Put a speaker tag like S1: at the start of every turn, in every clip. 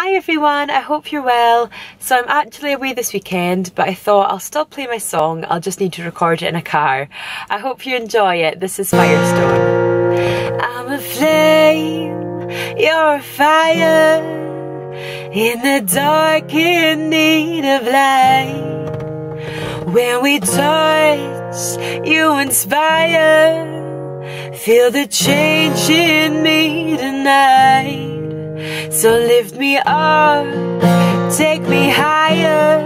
S1: Hi everyone, I hope you're well. So I'm actually away this weekend, but I thought I'll still play my song, I'll just need to record it in a car. I hope you enjoy it, this is Firestone. I'm a flame, you're a fire, in the dark in need of light. When we touch, you inspire, feel the change in me tonight. So lift me up, take me higher.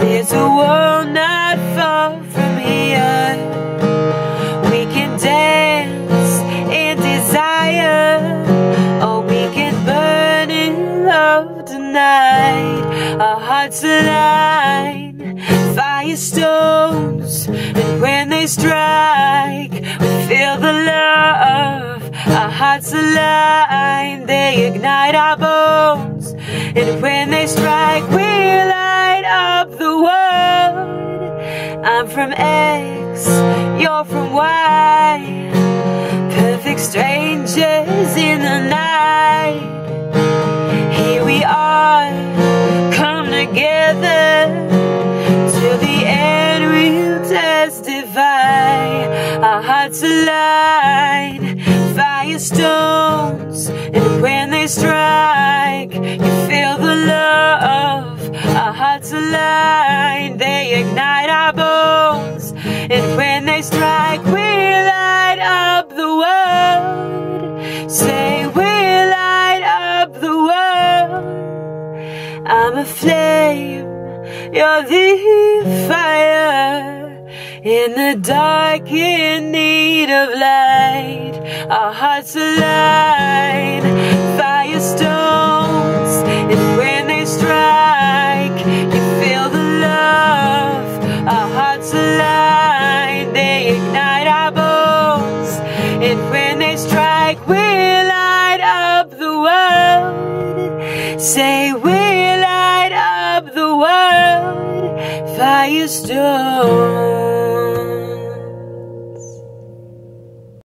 S1: There's a world not far from here. We can dance in desire, or we can burn in love tonight. Our hearts align, fire stones, and when they strike, we feel the love. Hearts align, they ignite our bones. And when they strike, we light up the world. I'm from X, you're from Y. Perfect strangers in the night. Here we are, come together. Till the end, we'll testify. Our hearts align stones And when they strike You feel the love. Our hearts align They ignite our bones And when they strike We light up the world. Say we light up the world. I'm a flame You're the fire in the dark in need of light Our hearts align. Fire stones And when they strike You feel the love. Our hearts align They ignite our bones. And when they strike We light up the world. Say we light up the world. Firestone